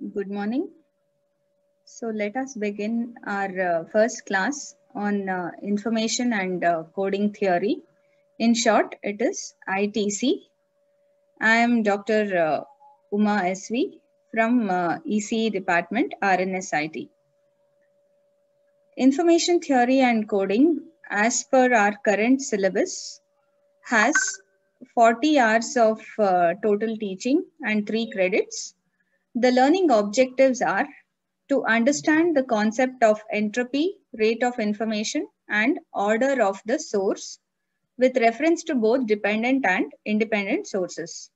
Good morning. So let us begin our uh, first class on uh, information and uh, coding theory. In short, it is ITC. I am Dr. Uh, Uma SV from uh, ECE department, RNSIT. Information theory and coding, as per our current syllabus, has 40 hours of uh, total teaching and three credits. The learning objectives are to understand the concept of entropy, rate of information, and order of the source with reference to both dependent and independent sources.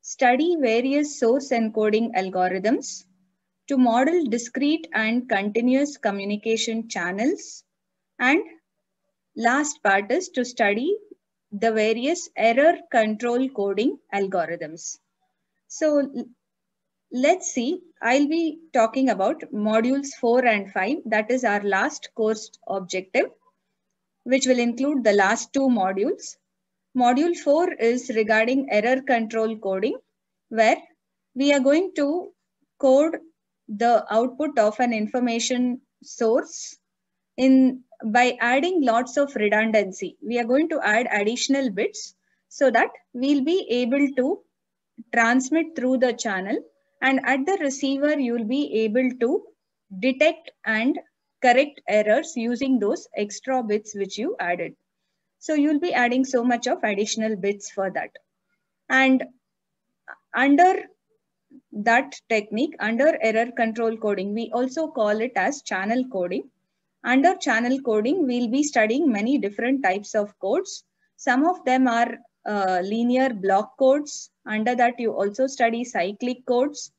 Study various source encoding algorithms to model discrete and continuous communication channels. And last part is to study the various error control coding algorithms. So let's see, I'll be talking about modules four and five. That is our last course objective, which will include the last two modules. Module four is regarding error control coding, where we are going to code the output of an information source in by adding lots of redundancy. We are going to add additional bits so that we'll be able to transmit through the channel and at the receiver you'll be able to detect and correct errors using those extra bits which you added. So you'll be adding so much of additional bits for that. And under that technique, under error control coding, we also call it as channel coding. Under channel coding, we'll be studying many different types of codes. Some of them are uh, linear block codes. Under that, you also study cyclic codes.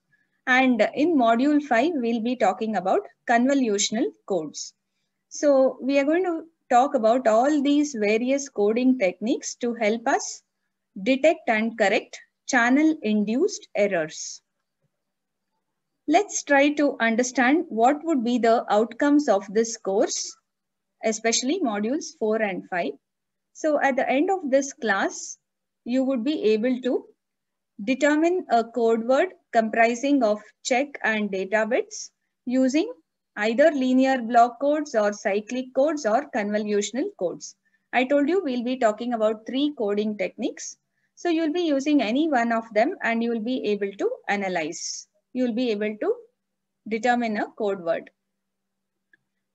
And in module five, we'll be talking about convolutional codes. So we are going to talk about all these various coding techniques to help us detect and correct channel induced errors. Let's try to understand what would be the outcomes of this course, especially modules 4 and 5. So at the end of this class, you would be able to determine a code word comprising of check and data bits using either linear block codes or cyclic codes or convolutional codes. I told you we'll be talking about three coding techniques. So you'll be using any one of them and you'll be able to analyze you'll be able to determine a code word.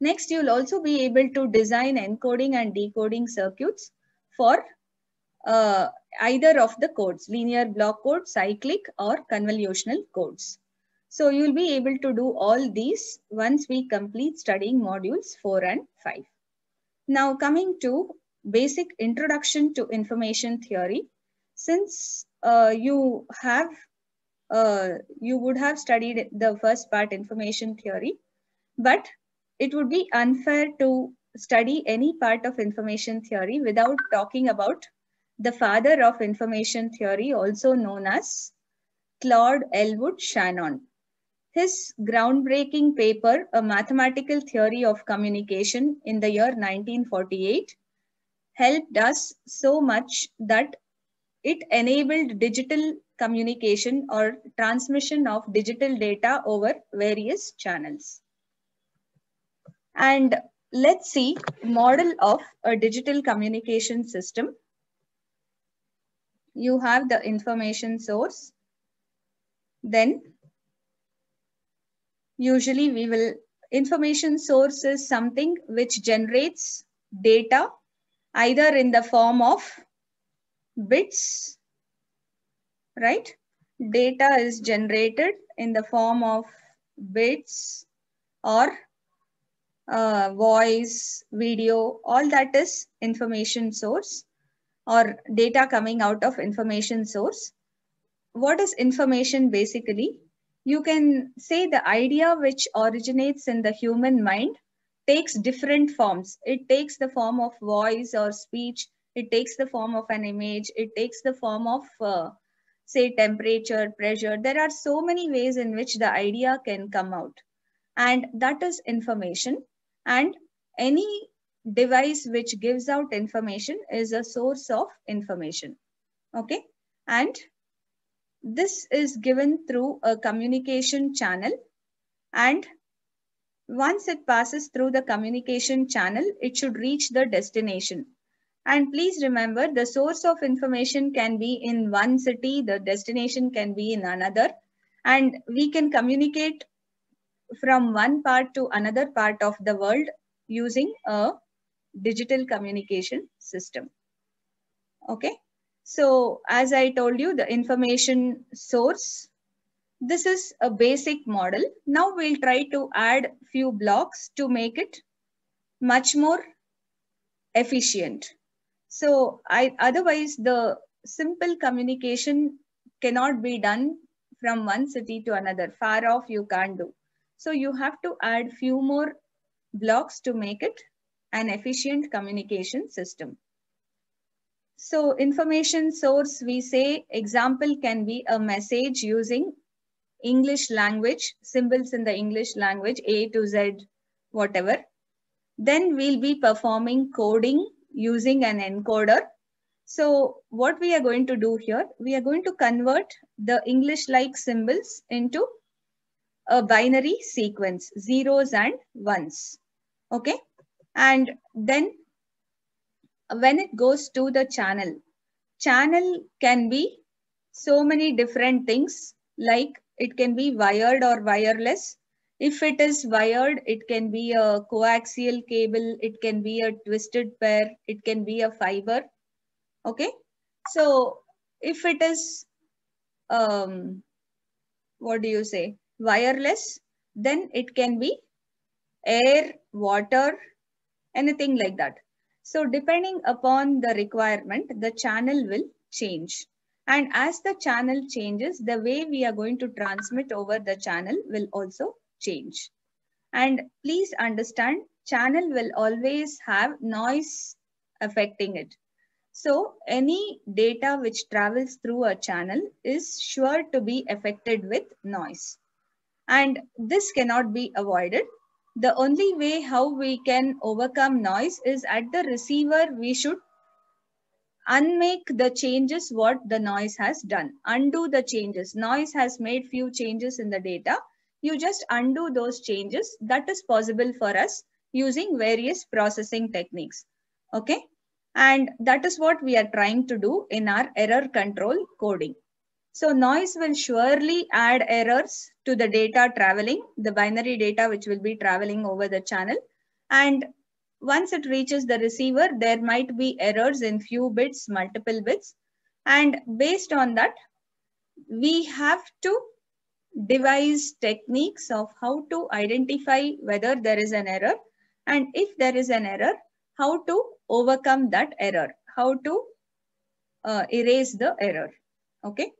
Next, you'll also be able to design encoding and decoding circuits for uh, either of the codes, linear block code, cyclic or convolutional codes. So you'll be able to do all these once we complete studying modules 4 and 5. Now coming to basic introduction to information theory. Since uh, you have uh, you would have studied the first part information theory, but it would be unfair to study any part of information theory without talking about the father of information theory, also known as Claude Elwood Shannon. His groundbreaking paper, A Mathematical Theory of Communication in the year 1948, helped us so much that it enabled digital communication or transmission of digital data over various channels. And let's see model of a digital communication system. You have the information source. Then usually we will, information source is something which generates data either in the form of bits right? Data is generated in the form of bits or uh, voice, video, all that is information source or data coming out of information source. What is information basically? You can say the idea which originates in the human mind takes different forms. It takes the form of voice or speech. It takes the form of an image. It takes the form of uh, say temperature, pressure. There are so many ways in which the idea can come out. And that is information. And any device which gives out information is a source of information. Okay. And this is given through a communication channel and once it passes through the communication channel, it should reach the destination. And please remember the source of information can be in one city, the destination can be in another, and we can communicate from one part to another part of the world using a digital communication system. Okay. So as I told you, the information source, this is a basic model. Now we'll try to add few blocks to make it much more efficient. So I, otherwise the simple communication cannot be done from one city to another. Far off you can't do. So you have to add few more blocks to make it an efficient communication system. So information source, we say example can be a message using English language, symbols in the English language, A to Z, whatever. Then we'll be performing coding using an encoder. So what we are going to do here, we are going to convert the English-like symbols into a binary sequence, zeros and ones. Okay. And then when it goes to the channel, channel can be so many different things like it can be wired or wireless. If it is wired, it can be a coaxial cable, it can be a twisted pair, it can be a fiber. Okay. So if it is, um, what do you say, wireless, then it can be air, water, anything like that. So depending upon the requirement, the channel will change. And as the channel changes, the way we are going to transmit over the channel will also change. And please understand, channel will always have noise affecting it. So any data which travels through a channel is sure to be affected with noise. And this cannot be avoided the only way how we can overcome noise is at the receiver, we should unmake the changes what the noise has done. Undo the changes. Noise has made few changes in the data. You just undo those changes. That is possible for us using various processing techniques. Okay. And that is what we are trying to do in our error control coding. So noise will surely add errors to the data traveling, the binary data which will be traveling over the channel. And once it reaches the receiver, there might be errors in few bits, multiple bits. And based on that, we have to devise techniques of how to identify whether there is an error. And if there is an error, how to overcome that error, how to uh, erase the error. Okay.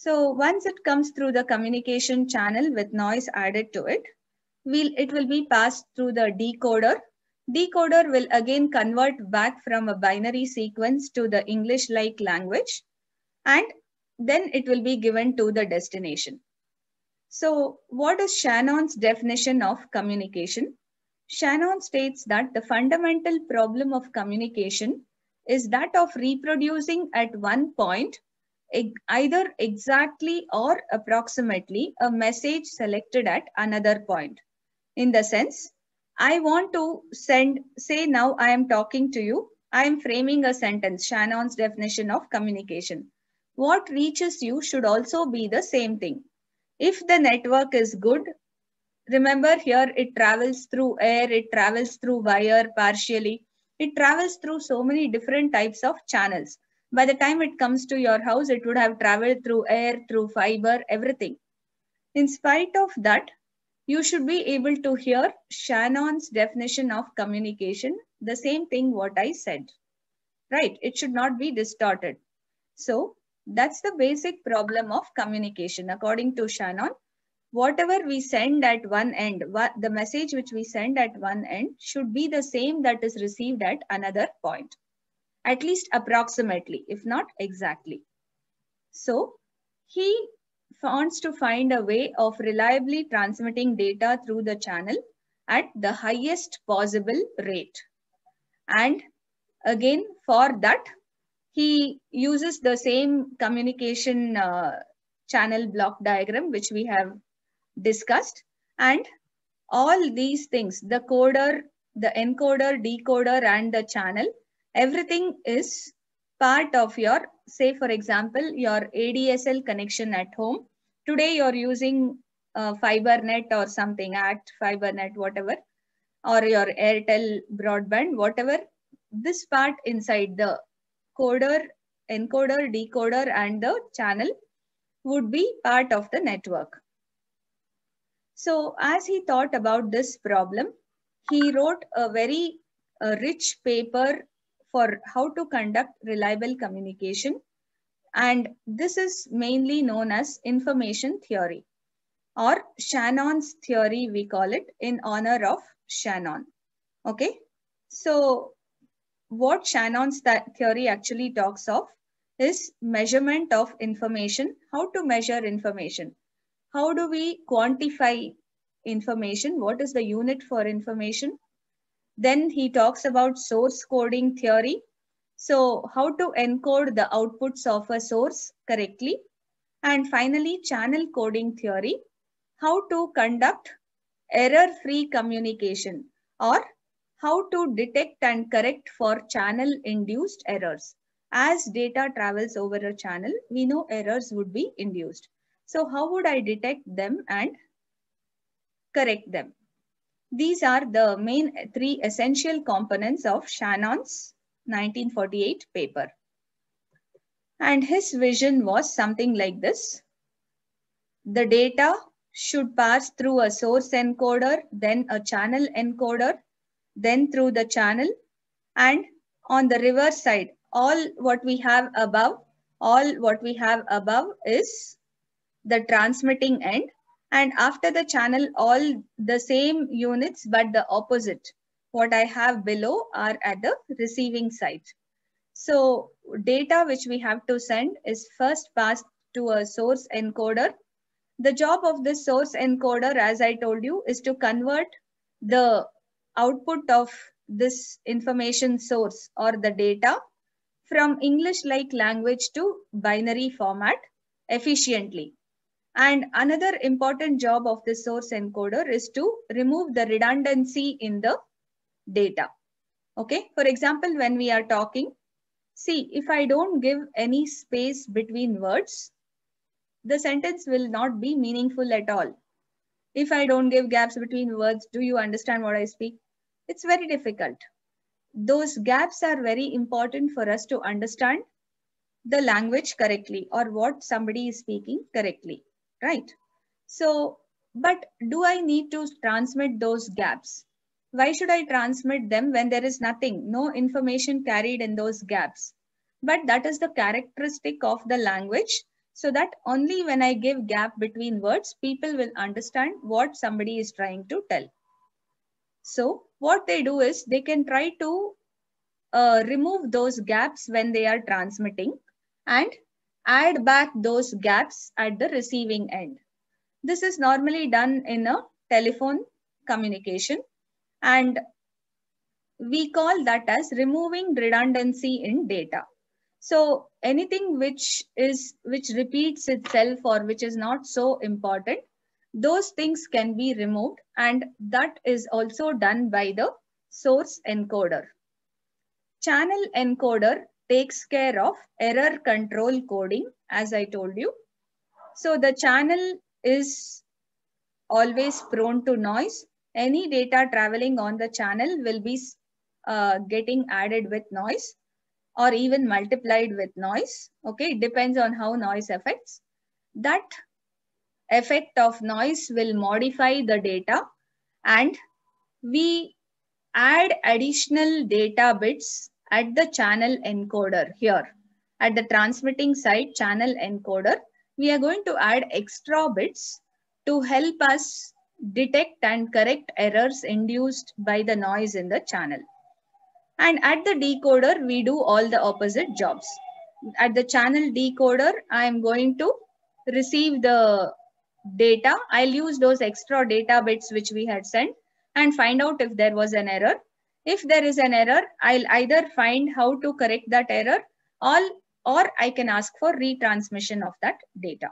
So once it comes through the communication channel with noise added to it, we'll, it will be passed through the decoder. Decoder will again convert back from a binary sequence to the English-like language and then it will be given to the destination. So what is Shannon's definition of communication? Shannon states that the fundamental problem of communication is that of reproducing at one point either exactly or approximately a message selected at another point. In the sense, I want to send, say now I am talking to you, I am framing a sentence, Shannon's definition of communication. What reaches you should also be the same thing. If the network is good, remember here it travels through air, it travels through wire partially, it travels through so many different types of channels by the time it comes to your house, it would have traveled through air, through fiber, everything. In spite of that, you should be able to hear Shannon's definition of communication, the same thing what I said, right? It should not be distorted. So that's the basic problem of communication. According to Shannon, whatever we send at one end, what, the message which we send at one end should be the same that is received at another point at least approximately, if not exactly. So he wants to find a way of reliably transmitting data through the channel at the highest possible rate. And again, for that, he uses the same communication uh, channel block diagram, which we have discussed. And all these things, the coder, the encoder, decoder, and the channel, everything is part of your, say for example, your ADSL connection at home. Today you're using uh, FiberNet or something at fiber net, whatever, or your Airtel broadband, whatever. This part inside the coder, encoder, decoder, and the channel would be part of the network. So as he thought about this problem, he wrote a very uh, rich paper for how to conduct reliable communication. And this is mainly known as information theory or Shannon's theory, we call it in honor of Shannon. Okay. So what Shannon's theory actually talks of is measurement of information, how to measure information. How do we quantify information? What is the unit for information? Then he talks about source coding theory. So how to encode the outputs of a source correctly. And finally, channel coding theory, how to conduct error-free communication or how to detect and correct for channel-induced errors. As data travels over a channel, we know errors would be induced. So how would I detect them and correct them? These are the main three essential components of Shannon's 1948 paper. And his vision was something like this. The data should pass through a source encoder, then a channel encoder, then through the channel. And on the reverse side, all what we have above, all what we have above is the transmitting end and after the channel all the same units but the opposite what I have below are at the receiving side. So data which we have to send is first passed to a source encoder. The job of this source encoder as I told you is to convert the output of this information source or the data from English like language to binary format efficiently. And another important job of the source encoder is to remove the redundancy in the data. Okay, for example, when we are talking, see, if I don't give any space between words, the sentence will not be meaningful at all. If I don't give gaps between words, do you understand what I speak? It's very difficult. Those gaps are very important for us to understand the language correctly or what somebody is speaking correctly right? So, but do I need to transmit those gaps? Why should I transmit them when there is nothing, no information carried in those gaps? But that is the characteristic of the language so that only when I give gap between words, people will understand what somebody is trying to tell. So what they do is they can try to uh, remove those gaps when they are transmitting and add back those gaps at the receiving end. This is normally done in a telephone communication and we call that as removing redundancy in data. So anything which is which repeats itself or which is not so important, those things can be removed and that is also done by the source encoder. Channel encoder takes care of error control coding, as I told you. So the channel is always prone to noise. Any data traveling on the channel will be uh, getting added with noise or even multiplied with noise. Okay, it depends on how noise affects. That effect of noise will modify the data and we add additional data bits at the channel encoder here. At the transmitting side channel encoder, we are going to add extra bits to help us detect and correct errors induced by the noise in the channel. And at the decoder, we do all the opposite jobs. At the channel decoder, I am going to receive the data. I'll use those extra data bits which we had sent and find out if there was an error if there is an error, I'll either find how to correct that error all or I can ask for retransmission of that data.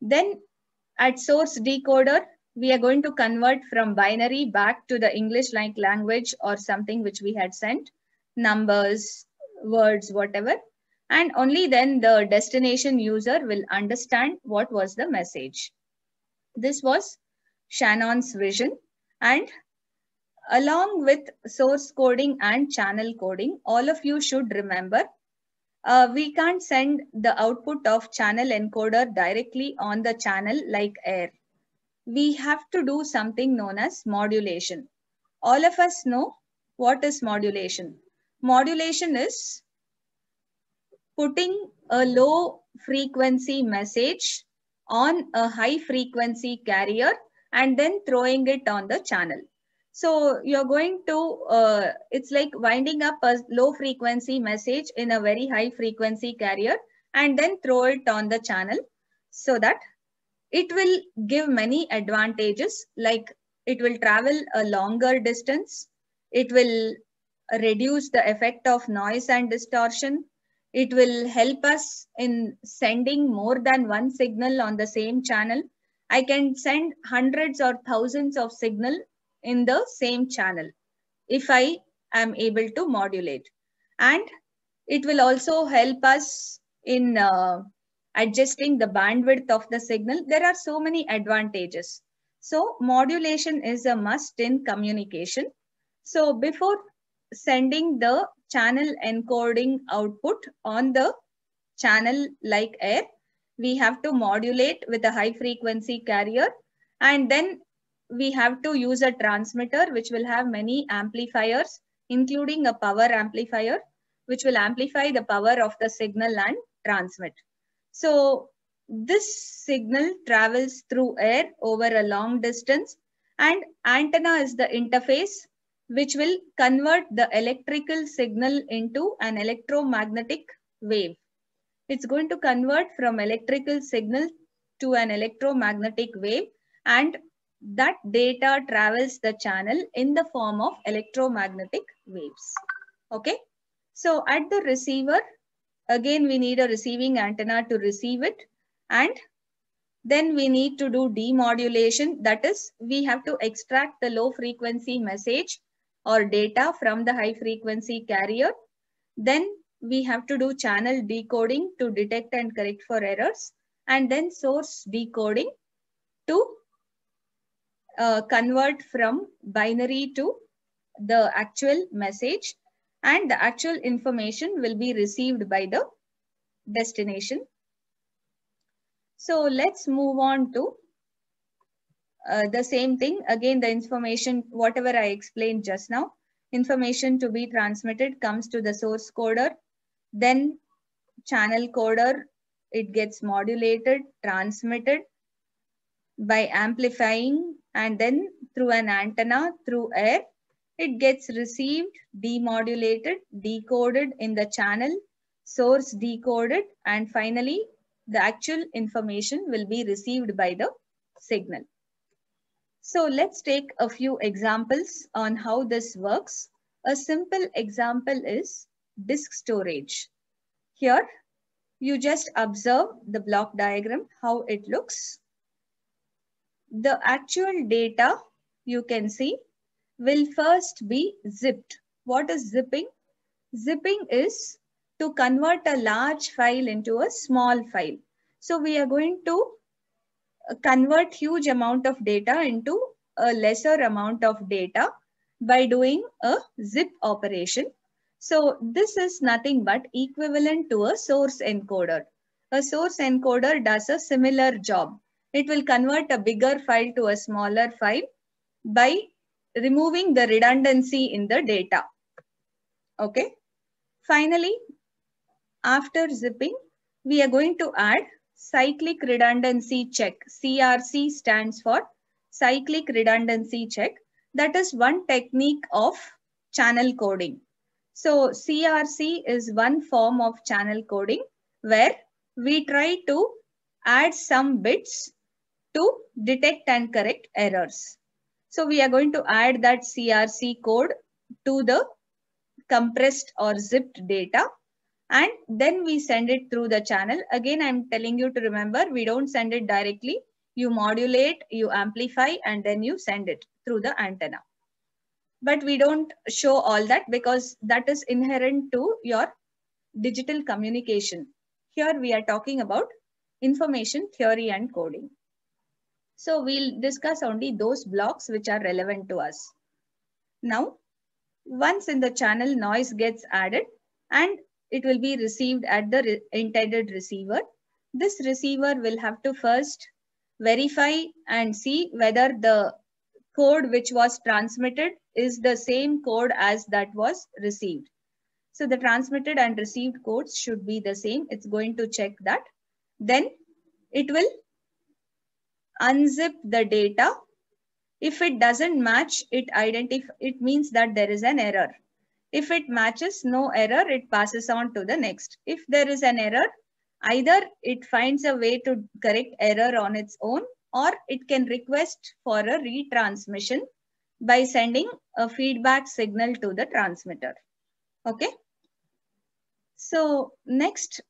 Then at source decoder, we are going to convert from binary back to the English like language or something which we had sent, numbers, words, whatever. And only then the destination user will understand what was the message. This was Shannon's vision. And along with source coding and channel coding, all of you should remember uh, we can't send the output of channel encoder directly on the channel like air. We have to do something known as modulation. All of us know what is modulation. Modulation is putting a low frequency message on a high frequency carrier and then throwing it on the channel. So you're going to, uh, it's like winding up a low frequency message in a very high frequency carrier and then throw it on the channel so that it will give many advantages like it will travel a longer distance. It will reduce the effect of noise and distortion. It will help us in sending more than one signal on the same channel. I can send hundreds or thousands of signal in the same channel if I am able to modulate. And it will also help us in uh, adjusting the bandwidth of the signal. There are so many advantages. So modulation is a must in communication. So before sending the channel encoding output on the channel like air, we have to modulate with a high frequency carrier and then we have to use a transmitter which will have many amplifiers, including a power amplifier, which will amplify the power of the signal and transmit. So this signal travels through air over a long distance and antenna is the interface which will convert the electrical signal into an electromagnetic wave. It's going to convert from electrical signal to an electromagnetic wave and that data travels the channel in the form of electromagnetic waves. Okay. So at the receiver, again, we need a receiving antenna to receive it. And then we need to do demodulation. That is, we have to extract the low frequency message or data from the high frequency carrier. Then we have to do channel decoding to detect and correct for errors. And then source decoding to uh, convert from binary to the actual message and the actual information will be received by the destination. So let's move on to uh, the same thing. Again, the information, whatever I explained just now, information to be transmitted comes to the source coder. Then channel coder, it gets modulated, transmitted by amplifying and then through an antenna through air it gets received demodulated decoded in the channel source decoded and finally the actual information will be received by the signal. So let's take a few examples on how this works. A simple example is disk storage. Here you just observe the block diagram how it looks the actual data you can see will first be zipped. What is zipping? Zipping is to convert a large file into a small file. So we are going to convert huge amount of data into a lesser amount of data by doing a zip operation. So this is nothing but equivalent to a source encoder. A source encoder does a similar job it will convert a bigger file to a smaller file by removing the redundancy in the data. Okay. Finally, after zipping, we are going to add cyclic redundancy check. CRC stands for cyclic redundancy check. That is one technique of channel coding. So CRC is one form of channel coding where we try to add some bits to detect and correct errors. So we are going to add that CRC code to the compressed or zipped data and then we send it through the channel. Again, I'm telling you to remember, we don't send it directly. You modulate, you amplify, and then you send it through the antenna. But we don't show all that because that is inherent to your digital communication. Here we are talking about information theory and coding. So we'll discuss only those blocks which are relevant to us. Now, once in the channel noise gets added and it will be received at the re intended receiver. This receiver will have to first verify and see whether the code which was transmitted is the same code as that was received. So the transmitted and received codes should be the same. It's going to check that. Then it will unzip the data. If it doesn't match, it identify it means that there is an error. If it matches no error, it passes on to the next. If there is an error, either it finds a way to correct error on its own or it can request for a retransmission by sending a feedback signal to the transmitter. Okay. So next,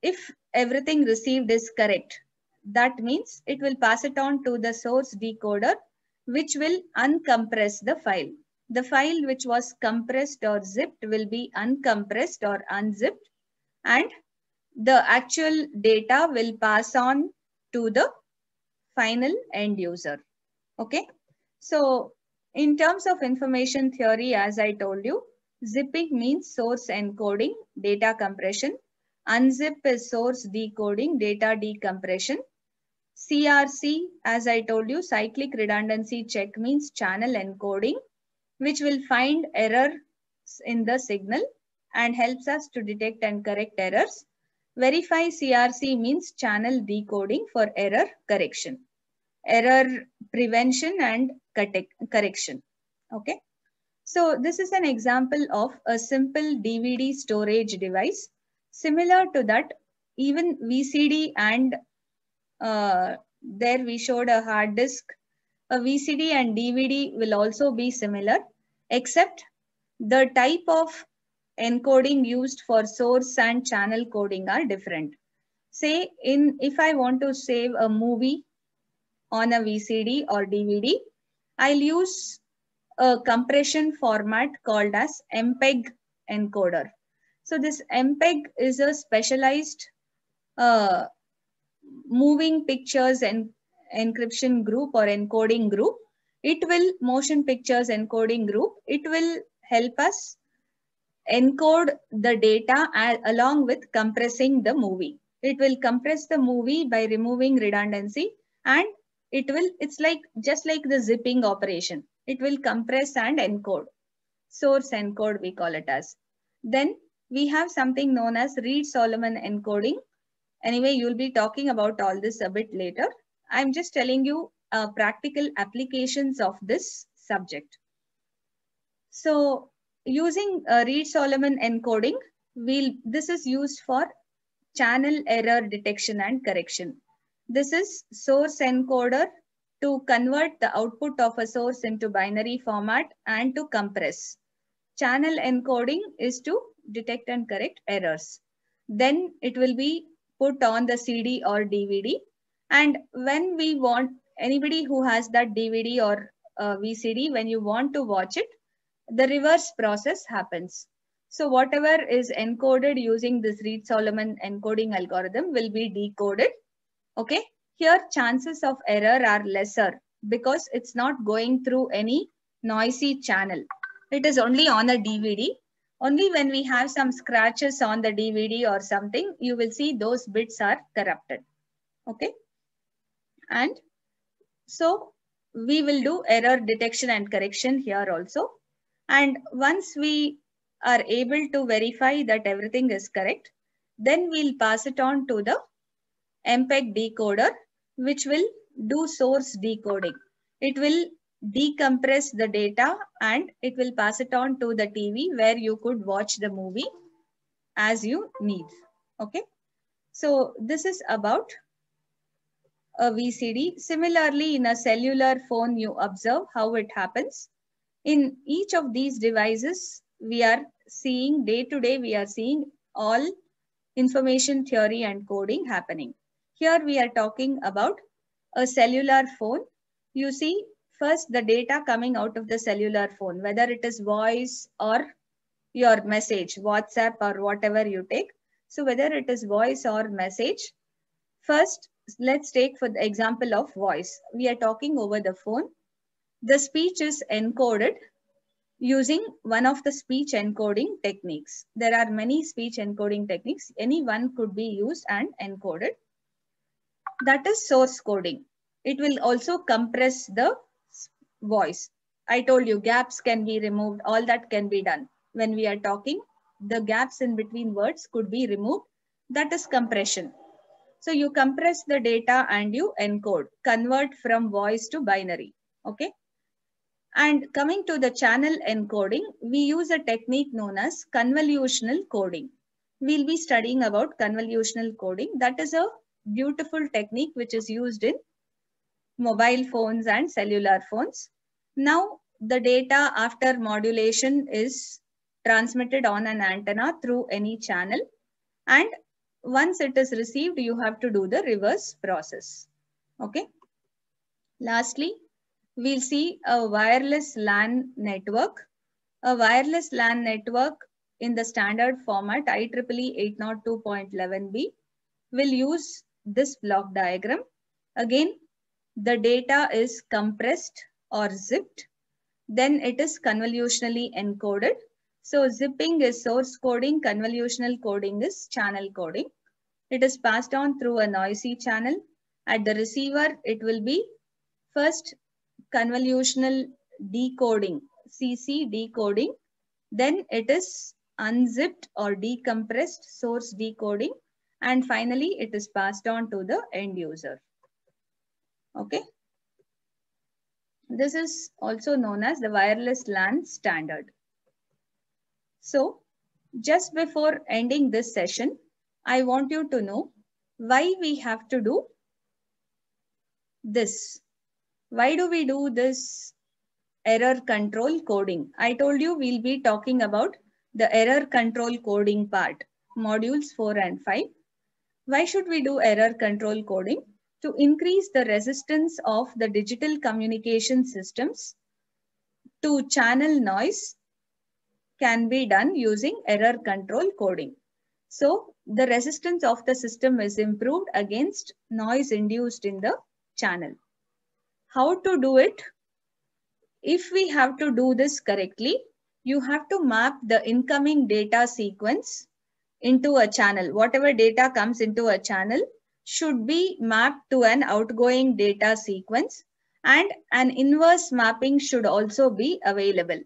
if everything received is correct, that means it will pass it on to the source decoder, which will uncompress the file the file which was compressed or zipped will be uncompressed or unzipped and the actual data will pass on to the final end user. Okay. So in terms of information theory, as I told you, zipping means source encoding, data compression. Unzip is source decoding, data decompression. CRC, as I told you, cyclic redundancy check means channel encoding which will find errors in the signal and helps us to detect and correct errors. Verify CRC means channel decoding for error correction, error prevention and correction. Okay. So this is an example of a simple DVD storage device. Similar to that, even VCD and uh, there we showed a hard disk. A VCD and DVD will also be similar except the type of encoding used for source and channel coding are different. Say in if I want to save a movie on a VCD or DVD, I'll use a compression format called as MPEG encoder. So this MPEG is a specialized uh, moving pictures and encryption group or encoding group it will motion pictures encoding group. It will help us encode the data along with compressing the movie. It will compress the movie by removing redundancy and it will, it's like, just like the zipping operation. It will compress and encode. Source encode, we call it as. Then we have something known as Reed-Solomon encoding. Anyway, you'll be talking about all this a bit later. I'm just telling you uh, practical applications of this subject. So using uh, Reed-Solomon encoding, we'll, this is used for channel error detection and correction. This is source encoder to convert the output of a source into binary format and to compress. Channel encoding is to detect and correct errors. Then it will be put on the CD or DVD. And when we want anybody who has that DVD or uh, VCD, when you want to watch it, the reverse process happens. So whatever is encoded using this Reed-Solomon encoding algorithm will be decoded. Okay. Here chances of error are lesser because it's not going through any noisy channel. It is only on a DVD. Only when we have some scratches on the DVD or something, you will see those bits are corrupted. Okay. And so we will do error detection and correction here also. And once we are able to verify that everything is correct, then we'll pass it on to the MPEG decoder, which will do source decoding. It will decompress the data and it will pass it on to the TV where you could watch the movie as you need. Okay. So this is about a VCD. Similarly, in a cellular phone, you observe how it happens. In each of these devices, we are seeing day to day, we are seeing all information theory and coding happening. Here we are talking about a cellular phone. You see first the data coming out of the cellular phone, whether it is voice or your message, WhatsApp or whatever you take. So whether it is voice or message, first let's take for the example of voice. We are talking over the phone. The speech is encoded using one of the speech encoding techniques. There are many speech encoding techniques. Any one could be used and encoded. That is source coding. It will also compress the voice. I told you gaps can be removed. All that can be done. When we are talking, the gaps in between words could be removed. That is compression. So you compress the data and you encode, convert from voice to binary. Okay. And coming to the channel encoding, we use a technique known as convolutional coding. We'll be studying about convolutional coding. That is a beautiful technique which is used in mobile phones and cellular phones. Now the data after modulation is transmitted on an antenna through any channel and once it is received, you have to do the reverse process. Okay. Lastly, we'll see a wireless LAN network. A wireless LAN network in the standard format IEEE 802.11b will use this block diagram. Again, the data is compressed or zipped. Then it is convolutionally encoded so zipping is source coding, convolutional coding is channel coding. It is passed on through a noisy channel. At the receiver, it will be first convolutional decoding, CC decoding. Then it is unzipped or decompressed source decoding. And finally, it is passed on to the end user. Okay. This is also known as the wireless LAN standard. So just before ending this session, I want you to know why we have to do this. Why do we do this error control coding? I told you we'll be talking about the error control coding part, modules 4 and 5. Why should we do error control coding? To increase the resistance of the digital communication systems to channel noise can be done using error control coding. So the resistance of the system is improved against noise induced in the channel. How to do it? If we have to do this correctly, you have to map the incoming data sequence into a channel. Whatever data comes into a channel should be mapped to an outgoing data sequence and an inverse mapping should also be available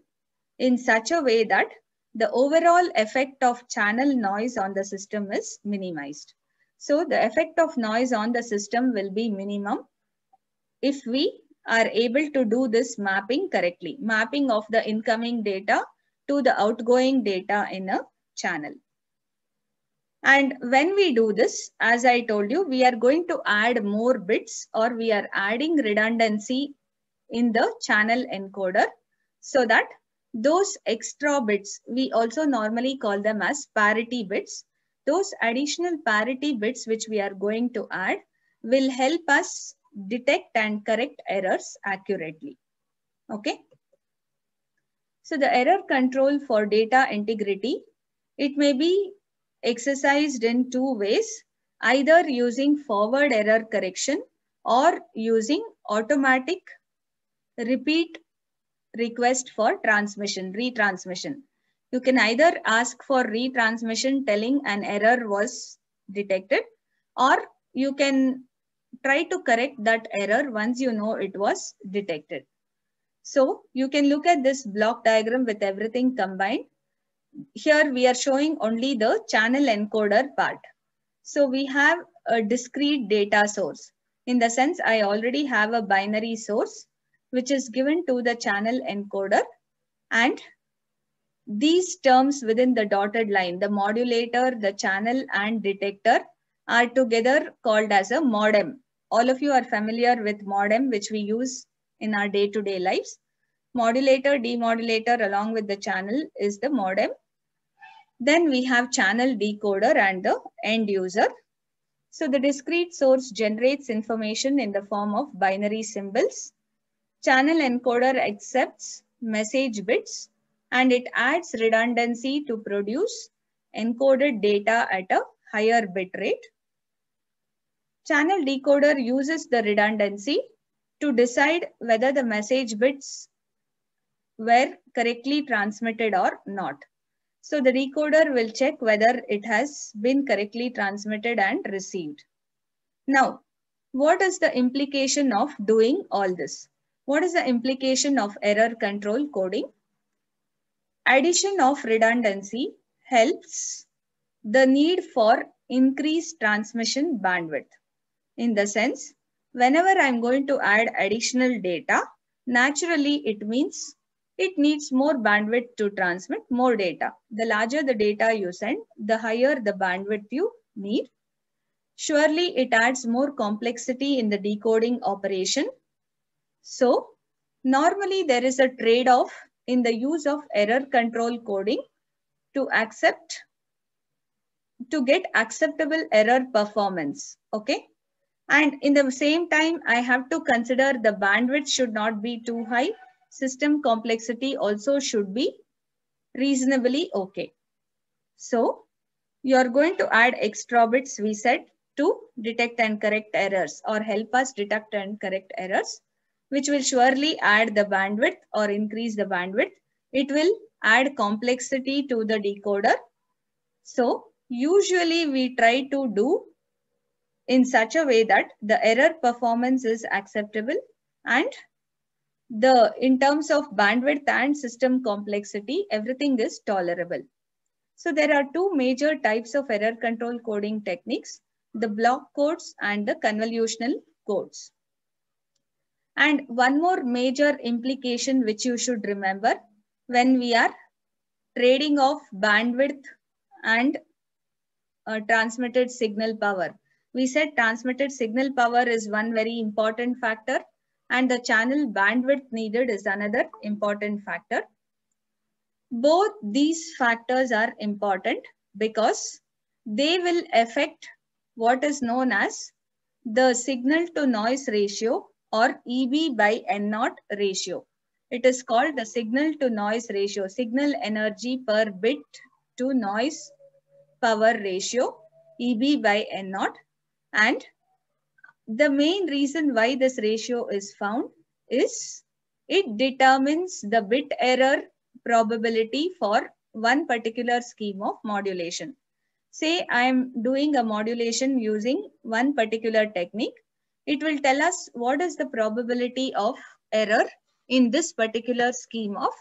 in such a way that the overall effect of channel noise on the system is minimized. So the effect of noise on the system will be minimum if we are able to do this mapping correctly, mapping of the incoming data to the outgoing data in a channel. And when we do this, as I told you, we are going to add more bits or we are adding redundancy in the channel encoder so that those extra bits, we also normally call them as parity bits. Those additional parity bits which we are going to add will help us detect and correct errors accurately. Okay. So the error control for data integrity, it may be exercised in two ways, either using forward error correction or using automatic repeat request for transmission, retransmission. You can either ask for retransmission telling an error was detected or you can try to correct that error once you know it was detected. So you can look at this block diagram with everything combined. Here we are showing only the channel encoder part. So we have a discrete data source. In the sense I already have a binary source which is given to the channel encoder and these terms within the dotted line, the modulator, the channel and detector are together called as a modem. All of you are familiar with modem, which we use in our day-to-day -day lives. Modulator, demodulator along with the channel is the modem. Then we have channel decoder and the end user. So the discrete source generates information in the form of binary symbols. Channel encoder accepts message bits and it adds redundancy to produce encoded data at a higher bit rate. Channel decoder uses the redundancy to decide whether the message bits were correctly transmitted or not. So the decoder will check whether it has been correctly transmitted and received. Now, what is the implication of doing all this? What is the implication of error control coding? Addition of redundancy helps the need for increased transmission bandwidth. In the sense, whenever I'm going to add additional data, naturally it means it needs more bandwidth to transmit more data. The larger the data you send, the higher the bandwidth you need. Surely it adds more complexity in the decoding operation. So normally there is a trade-off in the use of error control coding to accept, to get acceptable error performance. Okay. And in the same time, I have to consider the bandwidth should not be too high system complexity also should be reasonably okay. So you're going to add extra bits we said to detect and correct errors or help us detect and correct errors, which will surely add the bandwidth or increase the bandwidth. It will add complexity to the decoder. So usually we try to do in such a way that the error performance is acceptable and the in terms of bandwidth and system complexity, everything is tolerable. So there are two major types of error control coding techniques, the block codes and the convolutional codes. And one more major implication which you should remember when we are trading off bandwidth and uh, transmitted signal power. We said transmitted signal power is one very important factor and the channel bandwidth needed is another important factor. Both these factors are important because they will affect what is known as the signal to noise ratio or EB by N naught ratio. It is called the signal to noise ratio, signal energy per bit to noise power ratio, EB by N naught. And the main reason why this ratio is found is it determines the bit error probability for one particular scheme of modulation. Say I am doing a modulation using one particular technique. It will tell us what is the probability of error in this particular scheme of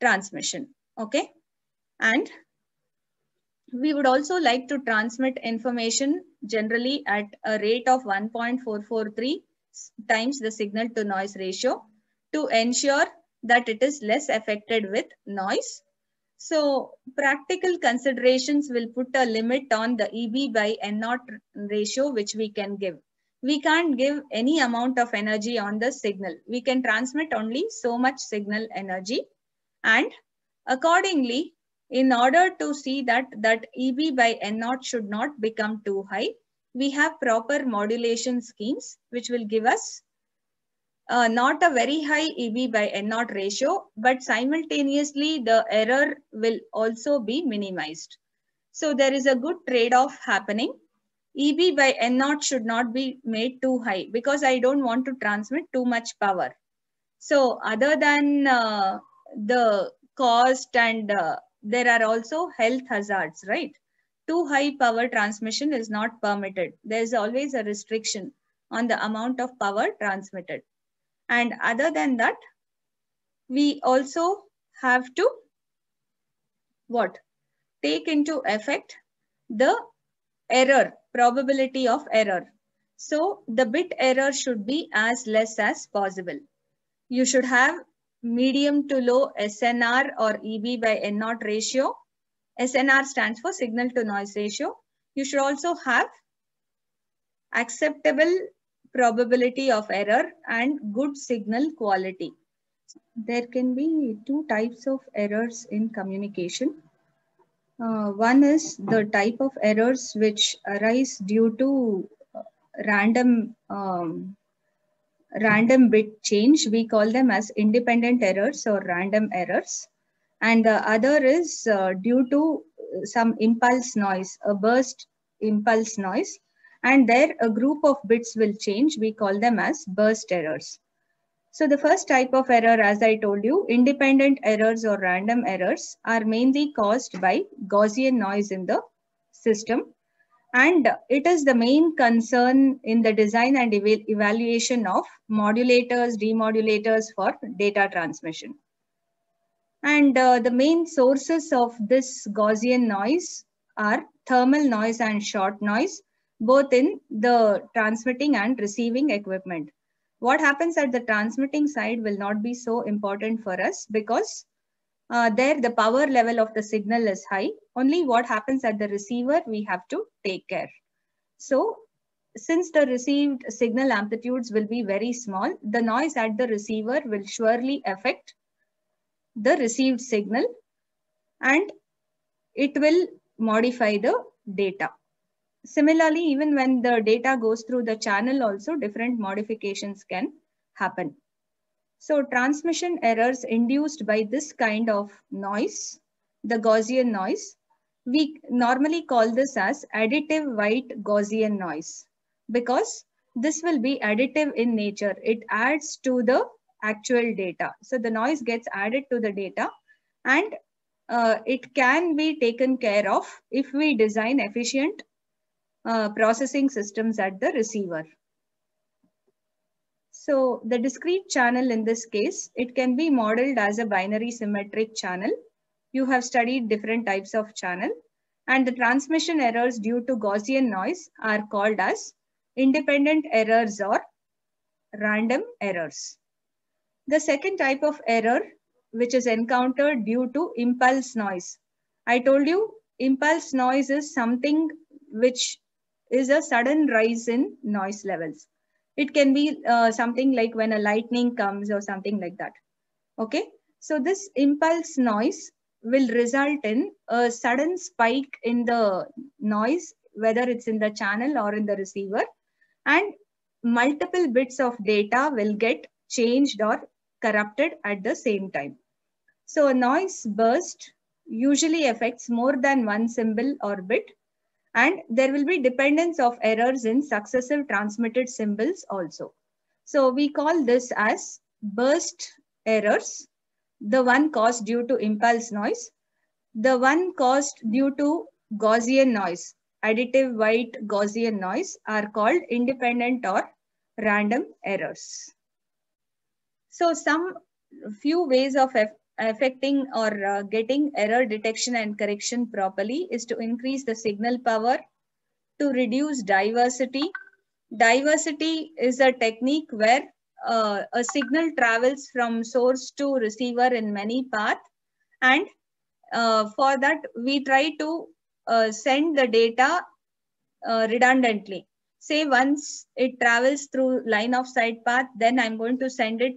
transmission. Okay. And we would also like to transmit information generally at a rate of 1.443 times the signal to noise ratio to ensure that it is less affected with noise. So practical considerations will put a limit on the EB by N naught ratio which we can give. We can't give any amount of energy on the signal. We can transmit only so much signal energy and accordingly in order to see that that EB by N naught should not become too high, we have proper modulation schemes which will give us uh, not a very high EB by N naught ratio, but simultaneously the error will also be minimized. So there is a good trade-off happening. EB by N naught should not be made too high because I don't want to transmit too much power. So other than uh, the cost and uh, there are also health hazards, right? Too high power transmission is not permitted. There's always a restriction on the amount of power transmitted. And other than that, we also have to what? Take into effect the error, probability of error. So the bit error should be as less as possible. You should have medium to low SNR or EB by N naught ratio. SNR stands for signal to noise ratio. You should also have acceptable probability of error and good signal quality. There can be two types of errors in communication. Uh, one is the type of errors which arise due to uh, random um, random bit change. We call them as independent errors or random errors. And the other is uh, due to some impulse noise, a burst impulse noise. And there a group of bits will change. We call them as burst errors. So the first type of error, as I told you, independent errors or random errors are mainly caused by Gaussian noise in the system. And it is the main concern in the design and ev evaluation of modulators, demodulators for data transmission. And uh, the main sources of this Gaussian noise are thermal noise and shot noise, both in the transmitting and receiving equipment what happens at the transmitting side will not be so important for us because uh, there the power level of the signal is high. Only what happens at the receiver, we have to take care. So since the received signal amplitudes will be very small, the noise at the receiver will surely affect the received signal and it will modify the data. Similarly, even when the data goes through the channel also, different modifications can happen. So transmission errors induced by this kind of noise, the Gaussian noise, we normally call this as additive white Gaussian noise because this will be additive in nature. It adds to the actual data. So the noise gets added to the data and uh, it can be taken care of if we design efficient uh, processing systems at the receiver. So the discrete channel in this case, it can be modeled as a binary symmetric channel. You have studied different types of channel and the transmission errors due to Gaussian noise are called as independent errors or random errors. The second type of error which is encountered due to impulse noise. I told you impulse noise is something which is a sudden rise in noise levels. It can be uh, something like when a lightning comes or something like that. Okay. So this impulse noise will result in a sudden spike in the noise, whether it's in the channel or in the receiver and multiple bits of data will get changed or corrupted at the same time. So a noise burst usually affects more than one symbol or bit and there will be dependence of errors in successive transmitted symbols also. So we call this as burst errors, the one caused due to impulse noise, the one caused due to Gaussian noise, additive white Gaussian noise are called independent or random errors. So some few ways of affecting or uh, getting error detection and correction properly is to increase the signal power, to reduce diversity. Diversity is a technique where uh, a signal travels from source to receiver in many paths and uh, for that we try to uh, send the data uh, redundantly. Say once it travels through line of sight path, then I'm going to send it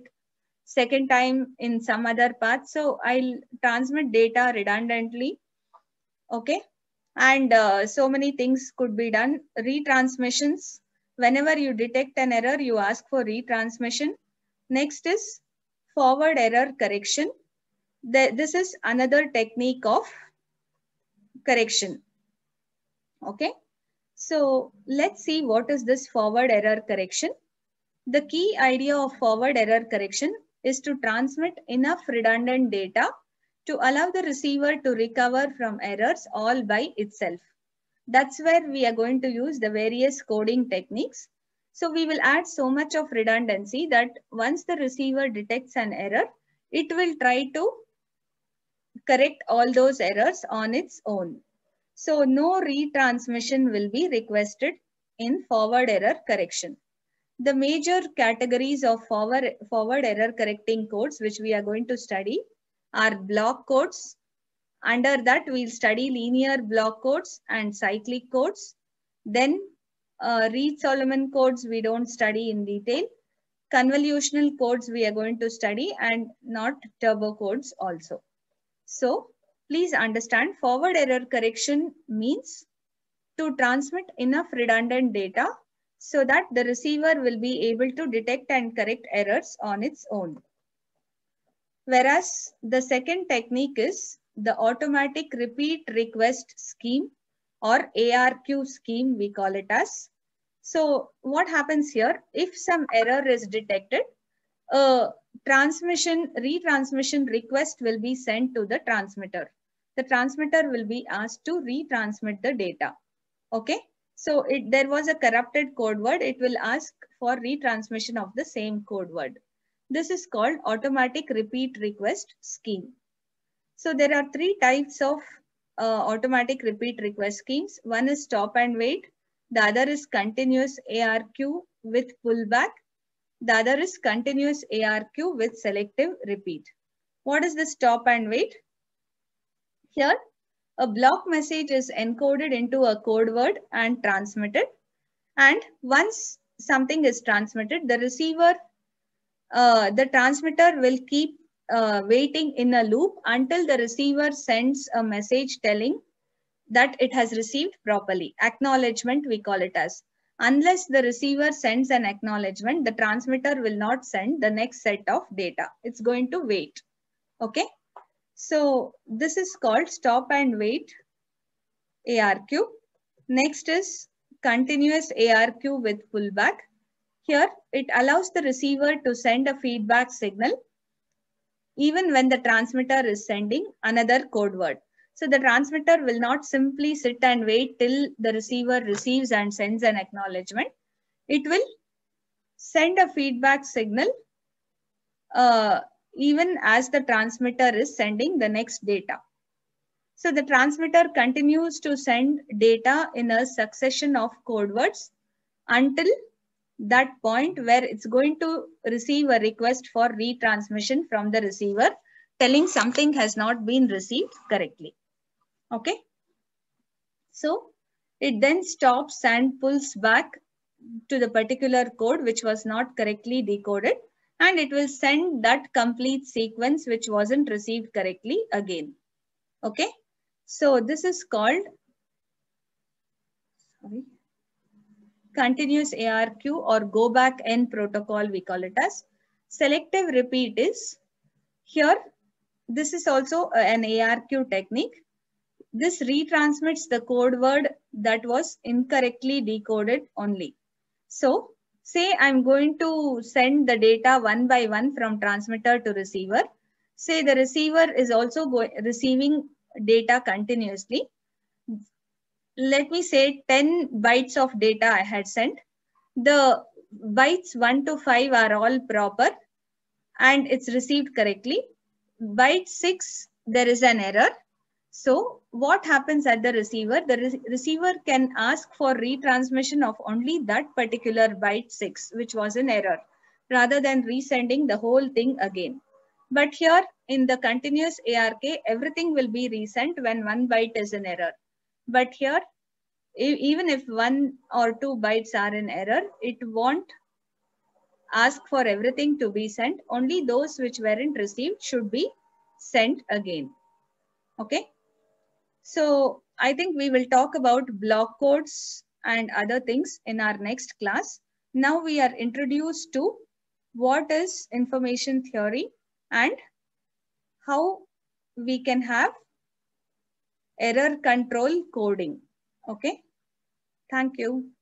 second time in some other path. So I'll transmit data redundantly. Okay. And uh, so many things could be done. Retransmissions. Whenever you detect an error, you ask for retransmission. Next is forward error correction. The, this is another technique of correction. Okay. So let's see what is this forward error correction. The key idea of forward error correction is to transmit enough redundant data to allow the receiver to recover from errors all by itself. That's where we are going to use the various coding techniques. So we will add so much of redundancy that once the receiver detects an error, it will try to correct all those errors on its own. So no retransmission will be requested in forward error correction. The major categories of forward, forward error correcting codes, which we are going to study, are block codes. Under that, we'll study linear block codes and cyclic codes. Then uh, Reed-Solomon codes, we don't study in detail. Convolutional codes, we are going to study and not turbo codes also. So please understand forward error correction means to transmit enough redundant data so that the receiver will be able to detect and correct errors on its own. Whereas the second technique is the automatic repeat request scheme or ARQ scheme, we call it as. So what happens here, if some error is detected, a transmission, retransmission request will be sent to the transmitter. The transmitter will be asked to retransmit the data. Okay. So it, there was a corrupted code word. It will ask for retransmission of the same code word. This is called automatic repeat request scheme. So there are three types of uh, automatic repeat request schemes. One is stop and wait. The other is continuous ARQ with pullback. The other is continuous ARQ with selective repeat. What is the stop and wait? Here, a block message is encoded into a code word and transmitted. And once something is transmitted, the receiver, uh, the transmitter will keep uh, waiting in a loop until the receiver sends a message telling that it has received properly. Acknowledgement, we call it as. Unless the receiver sends an acknowledgement, the transmitter will not send the next set of data. It's going to wait. Okay. So this is called stop and wait ARQ. Next is continuous ARQ with pullback. Here, it allows the receiver to send a feedback signal even when the transmitter is sending another code word. So the transmitter will not simply sit and wait till the receiver receives and sends an acknowledgement. It will send a feedback signal uh, even as the transmitter is sending the next data. So the transmitter continues to send data in a succession of code words until that point where it's going to receive a request for retransmission from the receiver telling something has not been received correctly. Okay. So it then stops and pulls back to the particular code which was not correctly decoded and it will send that complete sequence which wasn't received correctly again. Okay. So this is called sorry, continuous ARQ or go back N protocol we call it as. Selective repeat is here. This is also an ARQ technique. This retransmits the code word that was incorrectly decoded only. So say I'm going to send the data one by one from transmitter to receiver. Say the receiver is also receiving data continuously. Let me say 10 bytes of data I had sent. The bytes 1 to 5 are all proper and it's received correctly. Byte 6, there is an error. So what happens at the receiver? The re receiver can ask for retransmission of only that particular byte 6, which was an error, rather than resending the whole thing again. But here in the continuous ARQ, everything will be resent when one byte is in error. But here, even if one or two bytes are in error, it won't ask for everything to be sent. Only those which weren't received should be sent again. Okay. So I think we will talk about block codes and other things in our next class. Now we are introduced to what is information theory and how we can have error control coding. Okay. Thank you.